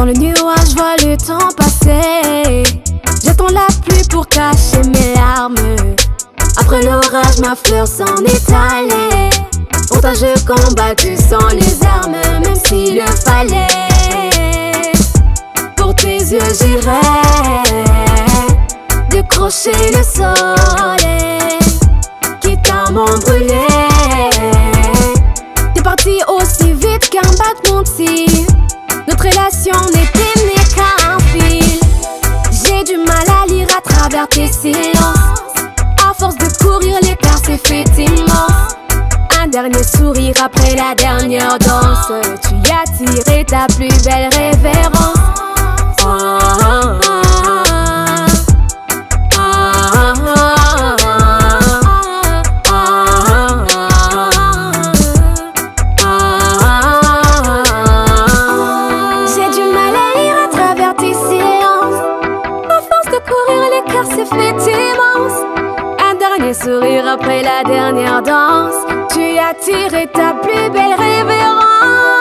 Dans le nuage, vois le temps passer. J'attends la pluie pour cacher mes larmes. Après l'orage, ma fleur s'en est allée. Je combattu sans les armes, même s'il le fallait. Pour tes yeux, j'irai décrocher le soleil. Quitte à m'embrûler. T'es parti aussi vite qu'un battement de n'était née qu'un fil. J'ai du mal à lire à travers tes silences. À force de courir, l'écart s'est fait immense. Un dernier sourire après la dernière danse. Tu y as tiré ta plus belle révérence. L'écart s'est fait immense. Un dernier sourire après la dernière danse. Tu as tiré ta plus belle révérence.